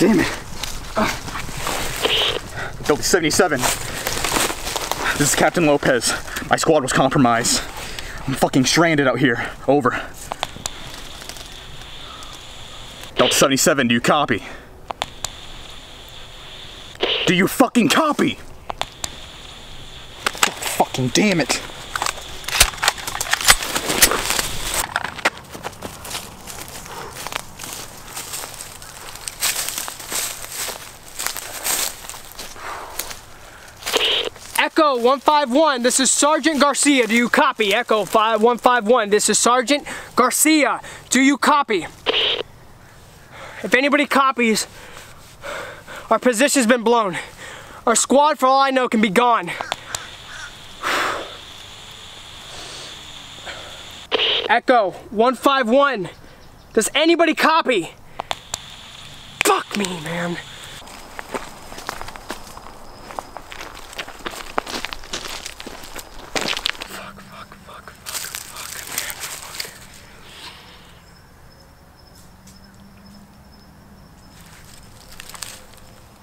damn it. Delta 77. This is Captain Lopez. My squad was compromised. I'm fucking stranded out here. Over. Delta 77, do you copy? Do you fucking copy? Fucking damn it. Echo 151, this is Sergeant Garcia. Do you copy? Echo 5151, this is Sergeant Garcia. Do you copy? If anybody copies, our position's been blown. Our squad, for all I know, can be gone. Echo 151, does anybody copy? Fuck me, man. Fuck, fuck, fuck, fuck, fuck, man, fuck.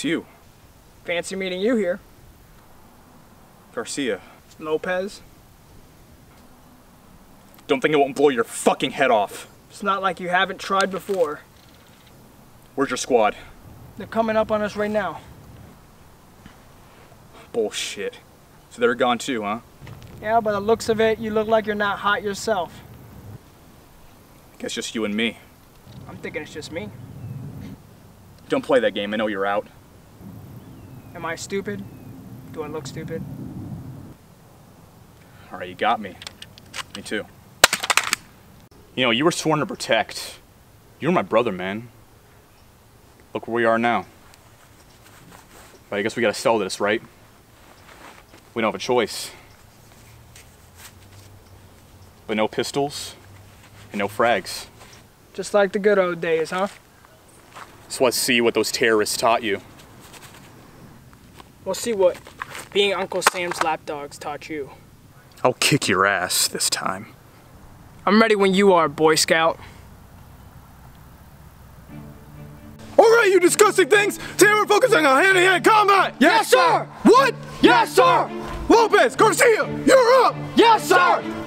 It's you, Fancy meeting you here. Garcia. Lopez. Don't think it won't blow your fucking head off. It's not like you haven't tried before. Where's your squad? They're coming up on us right now. Bullshit. So they're gone too, huh? Yeah, by the looks of it, you look like you're not hot yourself. Guess just you and me. I'm thinking it's just me. Don't play that game, I know you're out. Am I stupid? Do I look stupid? Alright, you got me. Me too. You know, you were sworn to protect. You were my brother, man. Look where we are now. But I guess we gotta sell this, right? We don't have a choice. But no pistols and no frags. Just like the good old days, huh? So let's see what those terrorists taught you. We'll see what being Uncle Sam's lapdogs taught you. I'll kick your ass this time. I'm ready when you are, Boy Scout. All right, you disgusting things! Today we're focusing on hand-to-hand combat! Yes, sir! What? Yes, sir! Lopez, Garcia, you're up! Yes, sir!